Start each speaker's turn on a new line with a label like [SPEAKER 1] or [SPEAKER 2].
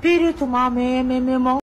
[SPEAKER 1] espírito, mamê, meu irmão